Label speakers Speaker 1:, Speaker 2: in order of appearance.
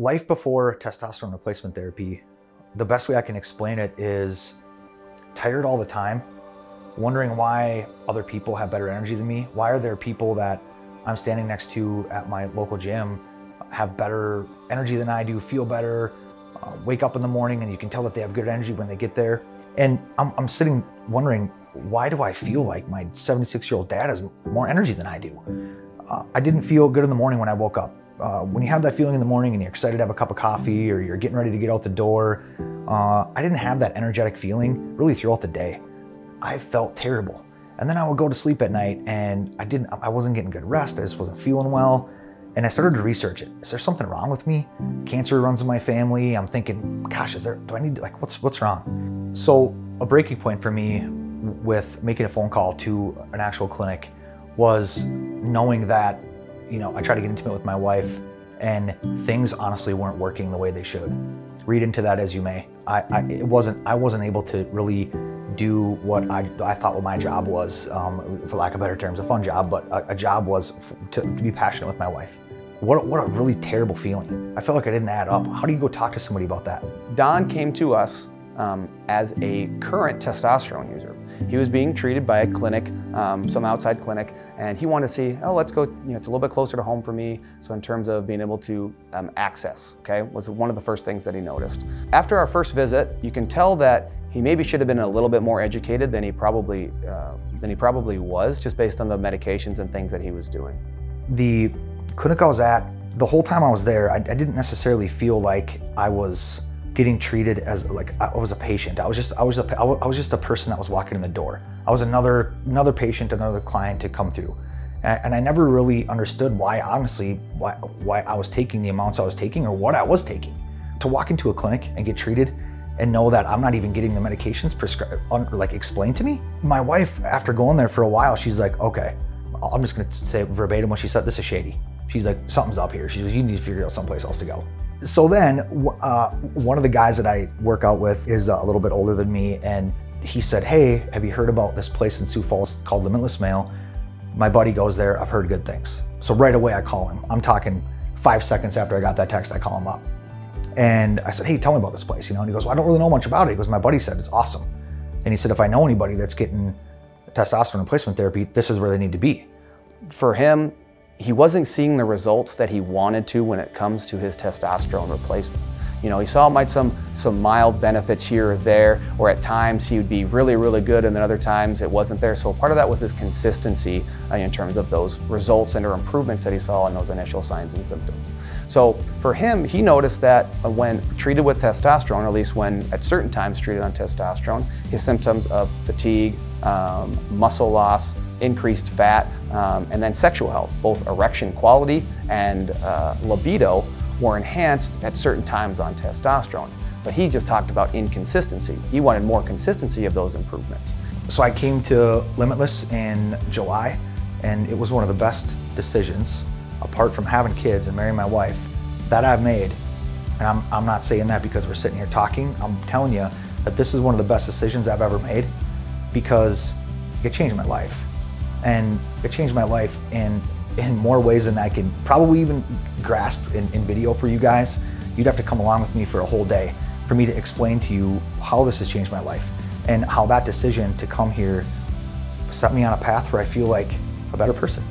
Speaker 1: life before testosterone replacement therapy, the best way I can explain it is tired all the time, wondering why other people have better energy than me. Why are there people that I'm standing next to at my local gym have better energy than I do, feel better, uh, wake up in the morning and you can tell that they have good energy when they get there. And I'm, I'm sitting wondering, why do I feel like my 76 year old dad has more energy than I do? Uh, I didn't feel good in the morning when I woke up. Uh, when you have that feeling in the morning and you're excited to have a cup of coffee or you're getting ready to get out the door, uh, I didn't have that energetic feeling really throughout the day. I felt terrible. And then I would go to sleep at night and I didn't, I wasn't getting good rest. I just wasn't feeling well. And I started to research it. Is there something wrong with me? Cancer runs in my family. I'm thinking, gosh, is there, do I need, like, what's, what's wrong? So a breaking point for me with making a phone call to an actual clinic was knowing that, you know, I tried to get intimate with my wife and things honestly weren't working the way they should. Read into that as you may. I, I it wasn't I wasn't able to really do what I, I thought what my job was, um, for lack of better terms, a fun job, but a, a job was to, to, be passionate with my wife. What, what a really terrible feeling. I felt like I didn't add up. How do you go talk to somebody about that?
Speaker 2: Don came to us um, as a current testosterone user. He was being treated by a clinic, um, some outside clinic, and he wanted to see, oh, let's go, you know, it's a little bit closer to home for me. So in terms of being able to um, access, okay, was one of the first things that he noticed. After our first visit, you can tell that he maybe should have been a little bit more educated than he probably uh, than he probably was, just based on the medications and things that he was doing.
Speaker 1: The clinic I was at, the whole time I was there, I, I didn't necessarily feel like I was getting treated as like I was a patient. I was just I was a I was just a person that was walking in the door. I was another another patient, another client to come through. And I never really understood why, honestly, why, why I was taking the amounts I was taking or what I was taking. To walk into a clinic and get treated and know that I'm not even getting the medications prescribed, like explained to me. My wife, after going there for a while, she's like, okay, I'm just gonna say verbatim what she said. This is shady. She's like, something's up here. She's like, you need to figure out someplace else to go. So then, uh, one of the guys that I work out with is a little bit older than me, and he said, hey, have you heard about this place in Sioux Falls called Limitless Male? My buddy goes there. I've heard good things. So right away, I call him. I'm talking five seconds after I got that text, I call him up. And I said, hey, tell me about this place, you know? And he goes, well, I don't really know much about it. He goes, my buddy said it's awesome. And he said, if I know anybody that's getting testosterone replacement therapy, this is where they need to be.
Speaker 2: For him, he wasn't seeing the results that he wanted to when it comes to his testosterone replacement. You know, he saw might some some mild benefits here or there, or at times he would be really, really good, and then other times it wasn't there. So part of that was his consistency uh, in terms of those results and or improvements that he saw in those initial signs and symptoms. So for him, he noticed that when treated with testosterone, or at least when at certain times treated on testosterone, his symptoms of fatigue, um, muscle loss, increased fat, um, and then sexual health, both erection quality and uh, libido, were enhanced at certain times on testosterone. But he just talked about inconsistency. He wanted more consistency of those improvements.
Speaker 1: So I came to Limitless in July, and it was one of the best decisions apart from having kids and marrying my wife, that I've made. And I'm, I'm not saying that because we're sitting here talking. I'm telling you that this is one of the best decisions I've ever made because it changed my life. And it changed my life in, in more ways than I can probably even grasp in, in video for you guys. You'd have to come along with me for a whole day for me to explain to you how this has changed my life and how that decision to come here set me on a path where I feel like a better person.